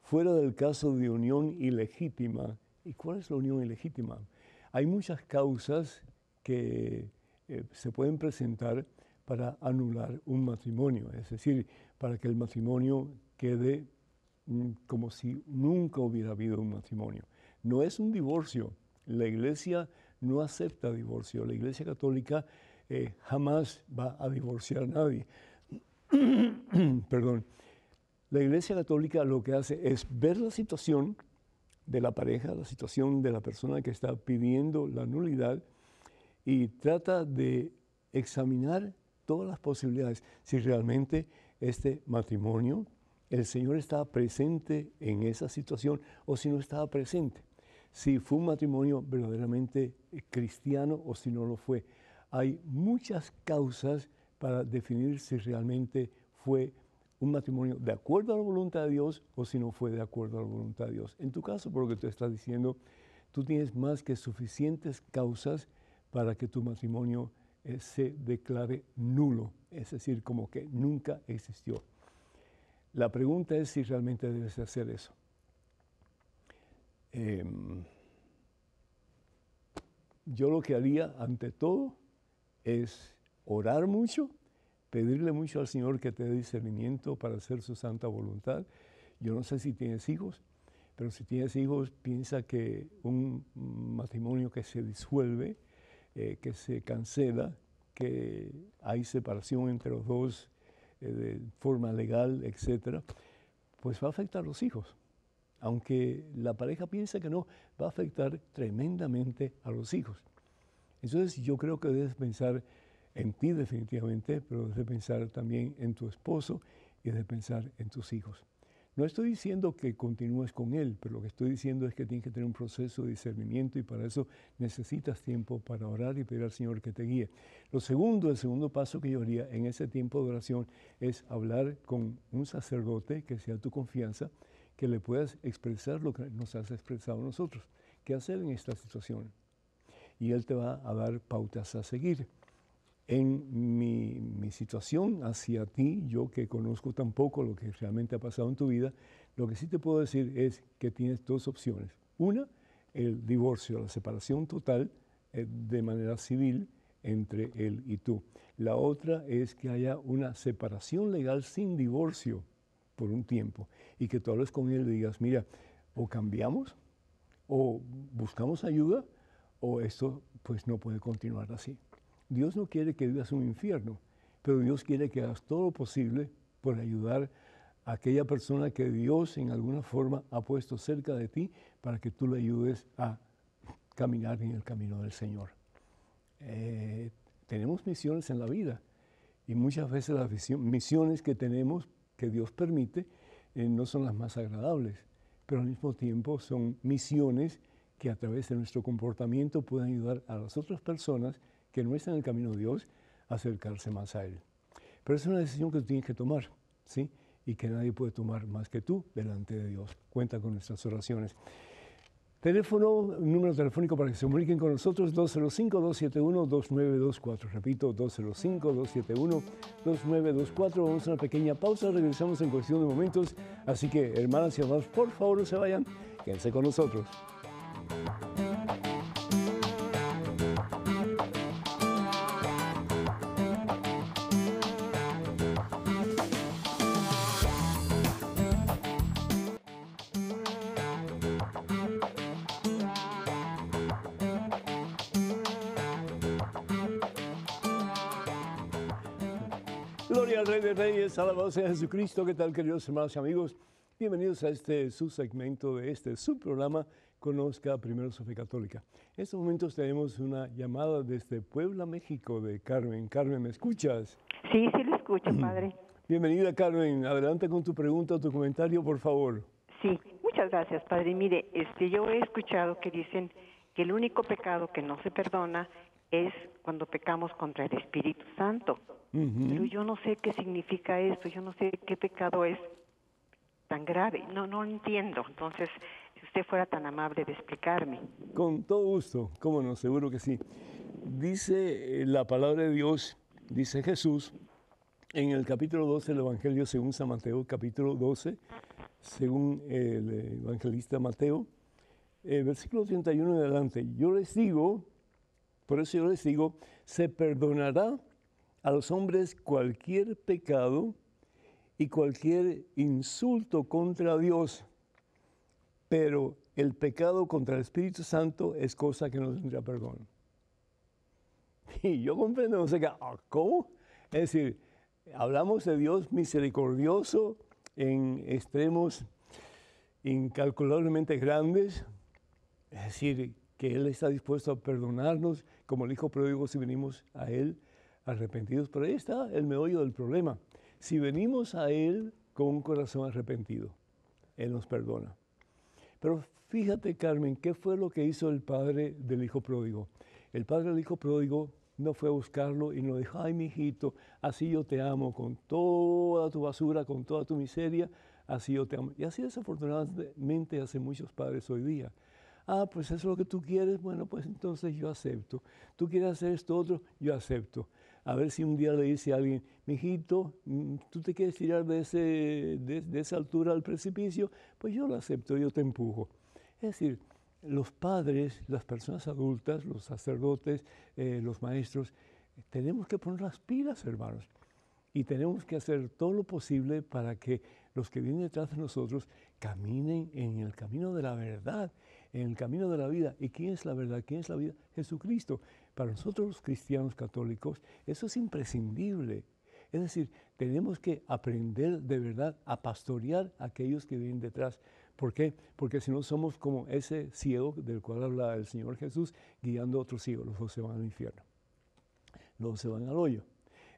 fuera del caso de unión ilegítima, ¿y cuál es la unión ilegítima? Hay muchas causas que eh, se pueden presentar para anular un matrimonio, es decir, para que el matrimonio quede mm, como si nunca hubiera habido un matrimonio. No es un divorcio, la iglesia no acepta divorcio, la iglesia católica eh, jamás va a divorciar a nadie. Perdón. La Iglesia Católica lo que hace es ver la situación de la pareja, la situación de la persona que está pidiendo la nulidad y trata de examinar todas las posibilidades. Si realmente este matrimonio, el Señor estaba presente en esa situación o si no estaba presente. Si fue un matrimonio verdaderamente cristiano o si no lo fue hay muchas causas para definir si realmente fue un matrimonio de acuerdo a la voluntad de Dios o si no fue de acuerdo a la voluntad de Dios. En tu caso, por lo que tú estás diciendo, tú tienes más que suficientes causas para que tu matrimonio eh, se declare nulo, es decir, como que nunca existió. La pregunta es si realmente debes hacer eso. Em, yo lo que haría ante todo es orar mucho, pedirle mucho al Señor que te dé discernimiento para hacer su santa voluntad. Yo no sé si tienes hijos, pero si tienes hijos, piensa que un matrimonio que se disuelve, eh, que se cancela, que hay separación entre los dos eh, de forma legal, etcétera, pues va a afectar a los hijos. Aunque la pareja piensa que no, va a afectar tremendamente a los hijos. Entonces yo creo que debes pensar en ti definitivamente, pero debes pensar también en tu esposo y debes pensar en tus hijos. No estoy diciendo que continúes con Él, pero lo que estoy diciendo es que tienes que tener un proceso de discernimiento y para eso necesitas tiempo para orar y pedir al Señor que te guíe. Lo segundo, el segundo paso que yo haría en ese tiempo de oración es hablar con un sacerdote que sea tu confianza, que le puedas expresar lo que nos has expresado nosotros. ¿Qué hacer en esta situación? Y Él te va a dar pautas a seguir en mi, situación hacia ti, yo que conozco tan poco lo que realmente ha pasado en tu vida, lo que sí te puedo decir es que tienes dos opciones. Una, el divorcio, la separación total eh, de manera civil entre él y tú. La otra es que haya una separación legal sin divorcio por un tiempo y que tú hables con él y digas, mira, o cambiamos o buscamos ayuda o esto pues no puede continuar así. Dios no quiere que vivas un infierno, pero Dios quiere que hagas todo lo posible por ayudar a aquella persona que Dios en alguna forma ha puesto cerca de ti para que tú le ayudes a caminar en el camino del Señor. Eh, tenemos misiones en la vida y muchas veces las misiones que tenemos, que Dios permite, eh, no son las más agradables, pero al mismo tiempo son misiones que a través de nuestro comportamiento pueden ayudar a las otras personas que no está en el camino de Dios, acercarse más a Él. Pero es una decisión que tú tienes que tomar, ¿sí? Y que nadie puede tomar más que tú delante de Dios. Cuenta con nuestras oraciones. Teléfono, número telefónico para que se comuniquen con nosotros, 205-271-2924. Repito, 205-271-2924. Vamos a una pequeña pausa, regresamos en cuestión de momentos. Así que, hermanas y hermanos, por favor no se vayan, quédense con nosotros. Gloria al Rey de Reyes, alabado sea Jesucristo. ¿Qué tal, queridos hermanos y amigos? Bienvenidos a este subsegmento de este subprograma Conozca Primero su Fe Católica. En estos momentos tenemos una llamada desde Puebla, México, de Carmen. Carmen, ¿me escuchas? Sí, sí lo escucho, padre. Bienvenida, Carmen. Adelante con tu pregunta o tu comentario, por favor. Sí, muchas gracias, padre. Mire, este, yo he escuchado que dicen que el único pecado que no se perdona es cuando pecamos contra el Espíritu Santo. Pero yo no sé qué significa esto, yo no sé qué pecado es tan grave, no, no entiendo. Entonces, usted fuera tan amable de explicarme. Con todo gusto, cómo no, seguro que sí. Dice eh, la palabra de Dios, dice Jesús, en el capítulo 12 del Evangelio según San Mateo, capítulo 12, según el evangelista Mateo, eh, versículo 31 en adelante. Yo les digo, por eso yo les digo, se perdonará a los hombres cualquier pecado y cualquier insulto contra Dios, pero el pecado contra el Espíritu Santo es cosa que no tendrá perdón. Y yo comprendo, no sé qué, ah, ¿cómo? Es decir, hablamos de Dios misericordioso en extremos incalculablemente grandes, es decir, que Él está dispuesto a perdonarnos, como el Hijo pródigo si venimos a Él arrepentidos. Pero ahí está el meollo del problema. Si venimos a Él con un corazón arrepentido, Él nos perdona. Pero fíjate, Carmen, ¿qué fue lo que hizo el padre del hijo pródigo? El padre del hijo pródigo no fue a buscarlo y no dijo, ay, mi hijito, así yo te amo, con toda tu basura, con toda tu miseria, así yo te amo. Y así desafortunadamente hace muchos padres hoy día. Ah, pues eso es lo que tú quieres, bueno, pues entonces yo acepto. Tú quieres hacer esto otro, yo acepto a ver si un día le dice a alguien, mijito, mm, tú te quieres tirar de, ese, de, esa altura al precipicio, pues yo lo acepto, yo te empujo. Es decir, los padres, las personas adultas, los sacerdotes, eh, los maestros, tenemos que poner las pilas, hermanos. Y tenemos que hacer todo lo posible para que los que vienen detrás de nosotros caminen en el camino de la verdad, en el camino de la vida. ¿Y quién es la verdad? ¿Quién es la vida? Jesucristo. Para nosotros los cristianos católicos eso es imprescindible. Es decir, tenemos que aprender de verdad a pastorear a aquellos que vienen detrás. ¿Por qué? Porque si no somos como ese ciego del cual habla el Señor Jesús, guiando a otros ciegos. Los dos se van al infierno. Los dos se van al hoyo.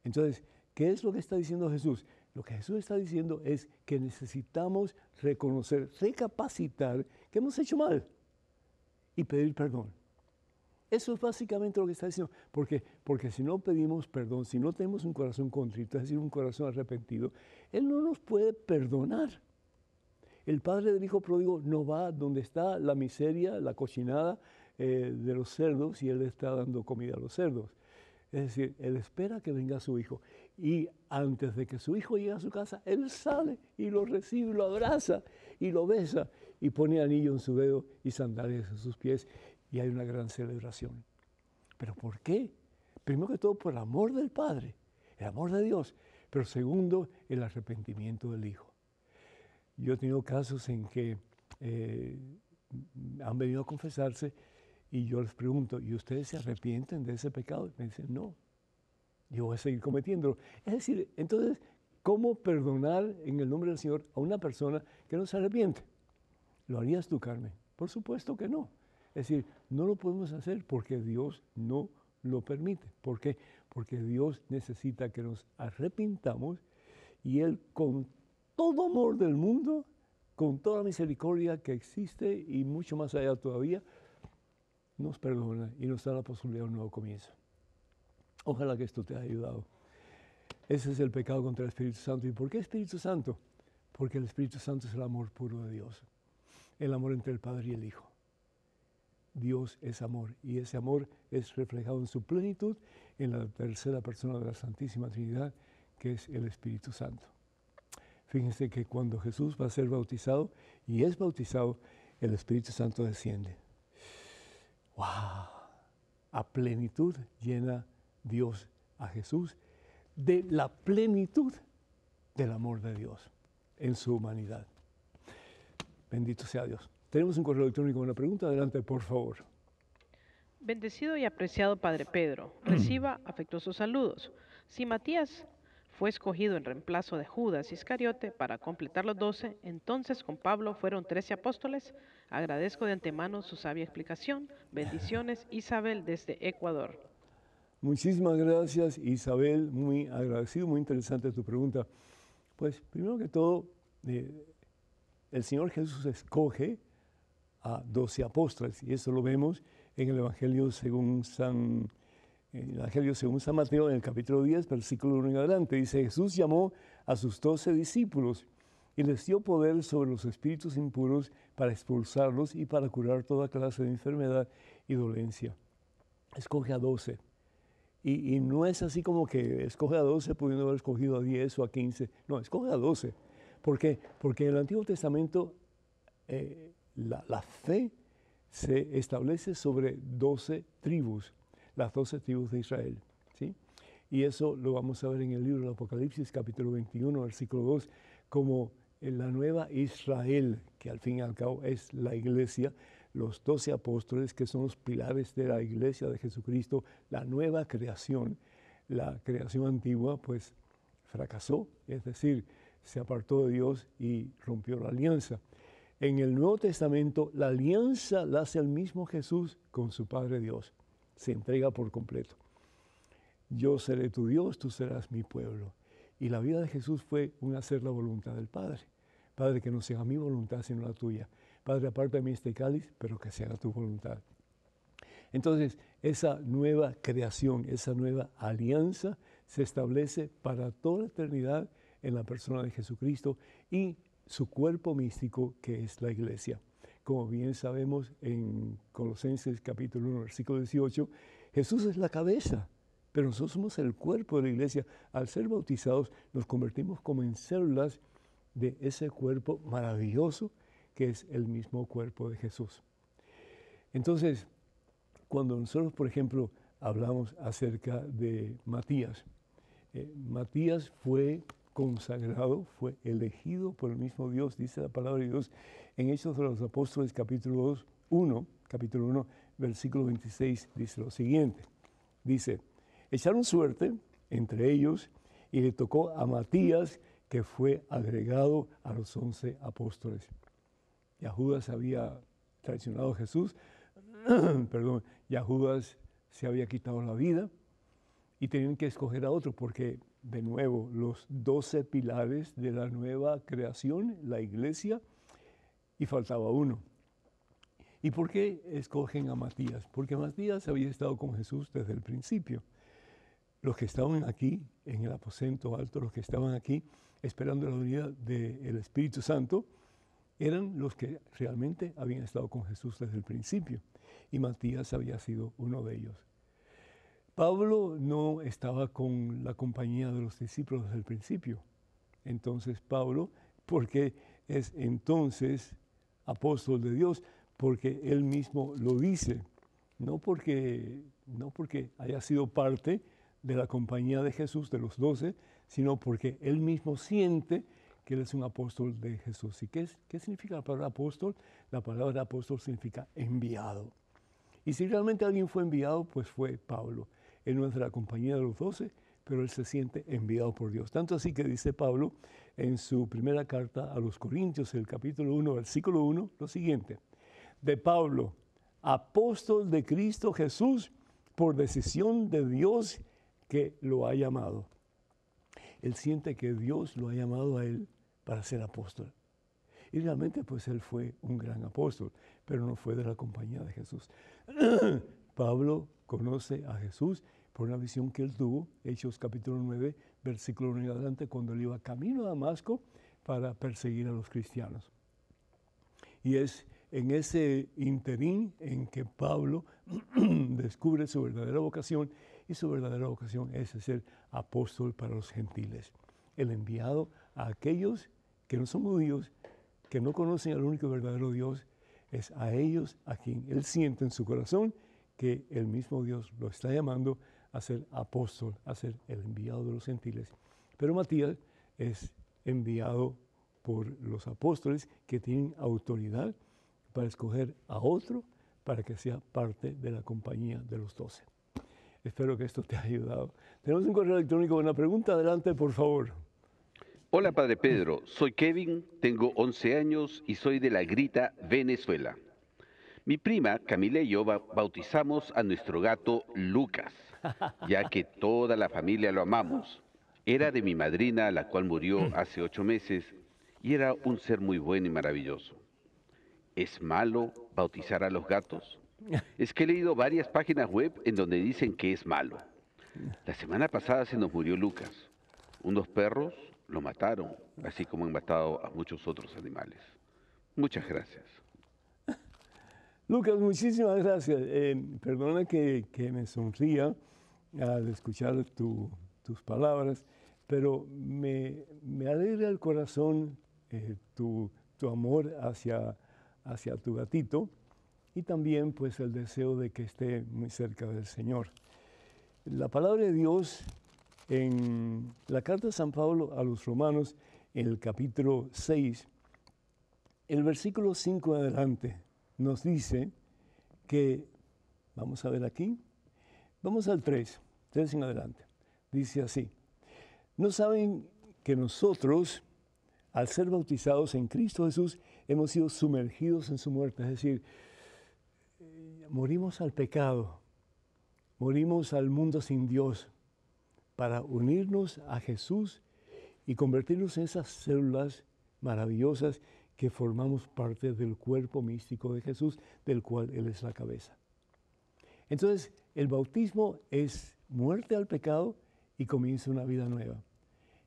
Entonces, ¿qué es lo que está diciendo Jesús? Lo que Jesús está diciendo es que necesitamos reconocer, recapacitar que hemos hecho mal y pedir perdón. Eso es básicamente lo que está diciendo. Porque, porque si no pedimos perdón, si no tenemos un corazón contrito, es decir, un corazón arrepentido, Él no nos puede perdonar. El padre del hijo pródigo no va donde está la miseria, la cochinada eh, de los cerdos y Él está dando comida a los cerdos. Es decir, Él espera que venga su hijo. Y antes de que su hijo llegue a su casa, Él sale y lo recibe, lo abraza y lo besa y pone anillo en su dedo y sandalias en sus pies y hay una gran celebración. ¿Pero por qué? Primero que todo por el amor del Padre, el amor de Dios, pero segundo, el arrepentimiento del Hijo. Yo he tenido casos en que eh, han venido a confesarse y yo les pregunto, ¿y ustedes se arrepienten de ese pecado? Y me dicen, no, yo voy a seguir cometiéndolo. Es decir, entonces, ¿cómo perdonar en el nombre del Señor a una persona que no se arrepiente? ¿Lo harías tú, Carmen? Por supuesto que no. Es decir, no lo podemos hacer porque Dios no lo permite. ¿Por qué? Porque Dios necesita que nos arrepintamos y Él con todo amor del mundo, con toda misericordia que existe y mucho más allá todavía, nos perdona y nos da la posibilidad de un nuevo comienzo. Ojalá que esto te haya ayudado. Ese es el pecado contra el Espíritu Santo. ¿Y por qué Espíritu Santo? Porque el Espíritu Santo es el amor puro de Dios, el amor entre el Padre y el Hijo. Dios es amor y ese amor es reflejado en su plenitud en la tercera persona de la Santísima Trinidad, que es el Espíritu Santo. Fíjense que cuando Jesús va a ser bautizado y es bautizado, el Espíritu Santo desciende. ¡Wow! A plenitud llena Dios a Jesús de la plenitud del amor de Dios en su humanidad. Bendito sea Dios. Tenemos un correo electrónico con una pregunta. Adelante, por favor. Bendecido y apreciado Padre Pedro, reciba afectuosos saludos. Si Matías fue escogido en reemplazo de Judas Iscariote para completar los doce, entonces con Pablo fueron trece apóstoles. Agradezco de antemano su sabia explicación. Bendiciones, Isabel, desde Ecuador. Muchísimas gracias, Isabel. Muy agradecido, muy interesante tu pregunta. Pues primero que todo, eh, el Señor Jesús escoge a doce apóstoles. Y eso lo vemos en el Evangelio según San, el Evangelio según San Mateo, en el capítulo 10, versículo 1 en adelante. Dice, Jesús llamó a sus doce discípulos y les dio poder sobre los espíritus impuros para expulsarlos y para curar toda clase de enfermedad y dolencia. Escoge a doce. Y, no es así como que escoge a doce pudiendo haber escogido a diez o a quince. No, escoge a doce. ¿Por qué? Porque en el Antiguo Testamento eh, la, fe se establece sobre doce tribus, las doce tribus de Israel. ¿sí? Y eso lo vamos a ver en el libro del Apocalipsis, capítulo 21, versículo 2, como en la nueva Israel, que al fin y al cabo es la iglesia, los doce apóstoles, que son los pilares de la iglesia de Jesucristo, la nueva creación. La creación antigua, pues, fracasó, es decir, se apartó de Dios y rompió la alianza. En el Nuevo Testamento, la alianza la hace el mismo Jesús con su Padre Dios. Se entrega por completo. Yo seré tu Dios, tú serás mi pueblo. Y la vida de Jesús fue un hacer la voluntad del Padre. Padre, que no sea mi voluntad, sino la tuya. Padre, aparte de mí este cáliz, pero que sea tu voluntad. Entonces, esa nueva creación, esa nueva alianza se establece para toda la eternidad en la persona de Jesucristo y su cuerpo místico que es la iglesia. Como bien sabemos en Colosenses capítulo 1, versículo 18, Jesús es la cabeza, pero nosotros somos el cuerpo de la iglesia. Al ser bautizados nos convertimos como en células de ese cuerpo maravilloso que es el mismo cuerpo de Jesús. Entonces, cuando nosotros, por ejemplo, hablamos acerca de Matías, eh, Matías fue consagrado, fue elegido por el mismo Dios, dice la palabra de Dios en Hechos de los Apóstoles capítulo 2, 1, capítulo 1, versículo 26, dice lo siguiente. Dice, echaron suerte entre ellos y le tocó a Matías, que fue agregado a los once apóstoles. Ya Judas había traicionado a Jesús, perdón, ya Judas se había quitado la vida y tenían que escoger a otro porque de nuevo los doce pilares de la nueva creación, la iglesia, y faltaba uno. ¿Y por qué escogen a Matías? Porque Matías había estado con Jesús desde el principio. Los que estaban aquí en el aposento alto, los que estaban aquí esperando la unidad del Espíritu Santo, eran los que realmente habían estado con Jesús desde el principio. Y Matías había sido uno de ellos. Pablo no estaba con la compañía de los discípulos desde el principio. Entonces Pablo, porque es entonces apóstol de Dios, porque él mismo lo dice, no porque, no porque haya sido parte de la compañía de Jesús, de los doce, sino porque él mismo siente que él es un apóstol de Jesús. ¿Y qué, qué significa la palabra apóstol? La palabra apóstol significa enviado. Y si realmente alguien fue enviado, pues fue Pablo. Él no es de la compañía de los doce, pero él se siente enviado por Dios. Tanto así que dice Pablo en su primera carta a los Corintios, el capítulo 1, versículo 1, lo siguiente. De Pablo, apóstol de Cristo Jesús, por decisión de Dios que lo ha llamado. Él siente que Dios lo ha llamado a él para ser apóstol. Y realmente pues él fue un gran apóstol, pero no fue de la compañía de Jesús. Pablo conoce a Jesús por una visión que él tuvo, Hechos capítulo 9, versículo 1 y adelante, cuando él iba camino a Damasco para perseguir a los cristianos. Y es en ese interín en que Pablo descubre su verdadera vocación y su verdadera vocación es ser apóstol para los gentiles, el enviado a aquellos que no son judíos, que no conocen al único verdadero Dios, es a ellos a quien él siente en su corazón que el mismo Dios lo está llamando a ser apóstol, a ser el enviado de los gentiles. Pero Matías es enviado por los apóstoles que tienen autoridad para escoger a otro para que sea parte de la compañía de los doce. Espero que esto te haya ayudado. Tenemos un correo electrónico, una pregunta, adelante por favor. Hola, Padre Pedro. Soy Kevin, tengo 11 años y soy de La Grita, Venezuela. Mi prima Camila y yo bautizamos a nuestro gato Lucas, ya que toda la familia lo amamos. Era de mi madrina, la cual murió hace ocho meses, y era un ser muy bueno y maravilloso. ¿Es malo bautizar a los gatos? Es que he leído varias páginas web en donde dicen que es malo. La semana pasada se nos murió Lucas. Unos perros lo mataron, así como han matado a muchos otros animales. Muchas gracias. Lucas, muchísimas gracias. Eh, perdona que, me sonría al escuchar tus palabras, pero me, alegra el corazón eh, tu, amor hacia, hacia tu gatito y también pues el deseo de que esté muy cerca del Señor. La palabra de Dios en la carta de San Pablo a los romanos, el capítulo 6, el versículo 5 adelante nos dice que, vamos a ver aquí, vamos al 3, 3 en adelante, dice así, no saben que nosotros, al ser bautizados en Cristo Jesús, hemos sido sumergidos en su muerte, es decir, morimos al pecado, morimos al mundo sin Dios, para unirnos a Jesús y convertirnos en esas células maravillosas que formamos parte del cuerpo místico de Jesús, del cual Él es la cabeza. Entonces, el bautismo es muerte al pecado y comienza una vida nueva.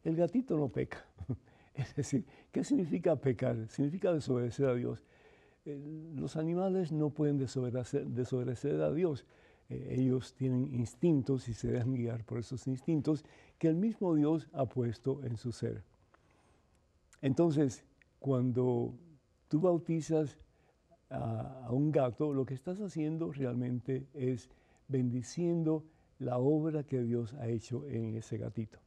El gatito no peca. Es decir, ¿qué significa pecar? Significa desobedecer a Dios. Eh, los animales no pueden desobedecer, desobedecer a Dios. Eh, ellos tienen instintos y se dejan guiar por esos instintos que el mismo Dios ha puesto en su ser. Entonces, cuando tú bautizas a, un gato, lo que estás haciendo realmente es bendiciendo la obra que Dios ha hecho en ese gatito.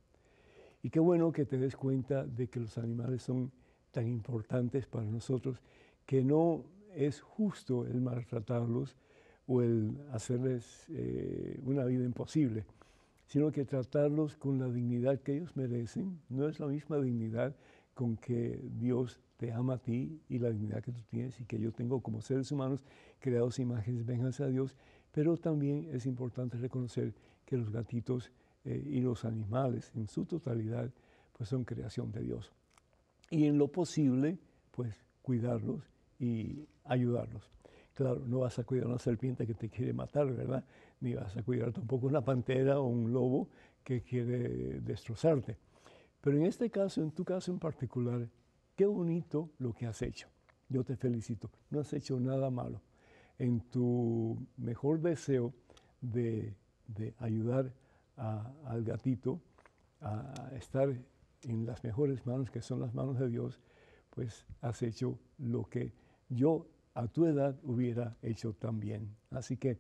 Y qué bueno que te des cuenta de que los animales son tan importantes para nosotros que no es justo el maltratarlos, o el hacerles eh, una vida imposible, sino que tratarlos con la dignidad que ellos merecen. No es la misma dignidad con que Dios te ama a ti y la dignidad que tú tienes y que yo tengo como seres humanos creados imágenes venganza a Dios, pero también es importante reconocer que los gatitos eh, y los animales en su totalidad, pues son creación de Dios. Y en lo posible, pues cuidarlos y ayudarlos. Claro, no vas a cuidar una serpiente que te quiere matar, ¿verdad? Ni vas a cuidar tampoco una pantera o un lobo que quiere destrozarte. Pero en este caso, en tu caso en particular, qué bonito lo que has hecho. Yo te felicito. No has hecho nada malo. En tu mejor deseo de, ayudar al gatito a estar en las mejores manos, que son las manos de Dios, pues has hecho lo que yo a tu edad hubiera hecho también. Así que,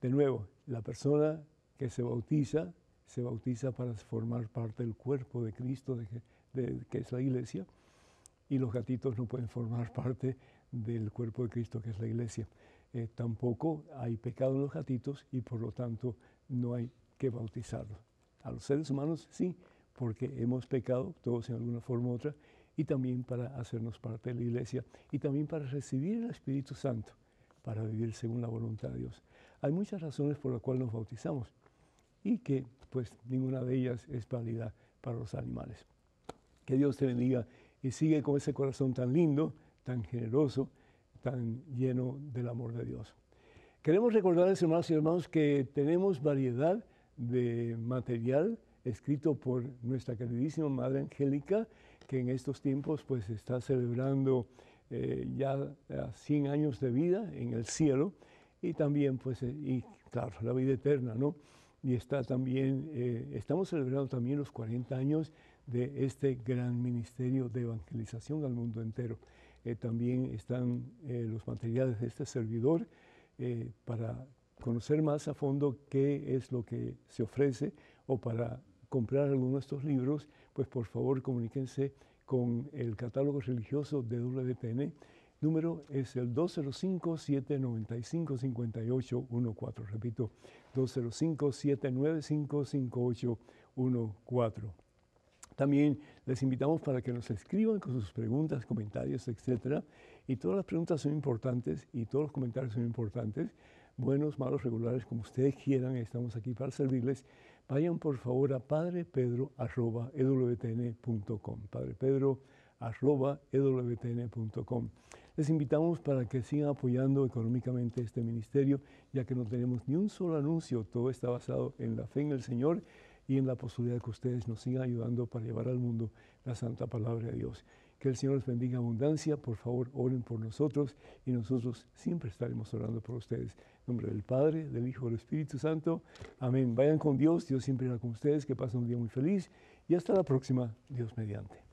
de nuevo, la persona que se bautiza se bautiza para formar parte del cuerpo de Cristo, de, que es la iglesia, y los gatitos no pueden formar parte del cuerpo de Cristo, que es la iglesia. Eh, tampoco hay pecado en los gatitos y por lo tanto no hay que bautizarlos. A los seres humanos sí, porque hemos pecado todos en alguna forma u otra, y también para hacernos parte de la iglesia, y también para recibir el Espíritu Santo, para vivir según la voluntad de Dios. Hay muchas razones por las cuales nos bautizamos y que pues ninguna de ellas es válida para los animales. Que Dios te bendiga y sigue con ese corazón tan lindo, tan generoso, tan lleno del amor de Dios. Queremos recordarles, hermanos y hermanos, que tenemos variedad de material escrito por nuestra queridísima Madre Angélica, que en estos tiempos pues está celebrando eh, ya 100 años de vida en el cielo y también pues, eh, y claro, la vida eterna, ¿no? Y está también, eh, estamos celebrando también los 40 años de este gran ministerio de evangelización al mundo entero. Eh, también están eh, los materiales de este servidor para conocer más a fondo qué es lo que se ofrece o para comprar alguno de estos libros, pues por favor comuníquense con el catálogo religioso de WTN número es el 205-795-5814. Repito, 205-795-5814. También les invitamos para que nos escriban con sus preguntas, comentarios, etc. Y todas las preguntas son importantes y todos los comentarios son importantes. Buenos, malos, regulares, como ustedes quieran, estamos aquí para servirles. Vayan por favor a padrepedro.ewtn.com. padrepedro.ewtn.com. Les invitamos para que sigan apoyando económicamente este ministerio, ya que no tenemos ni un solo anuncio, todo está basado en la fe en el Señor y en la posibilidad de que ustedes nos sigan ayudando para llevar al mundo la santa palabra de Dios. Que el Señor les bendiga abundancia, por favor oren por nosotros y nosotros siempre estaremos orando por ustedes. En nombre del Padre, del Hijo del Espíritu Santo. Amén. Vayan con Dios, Dios siempre irá con ustedes, que pasen un día muy feliz y hasta la próxima, Dios mediante.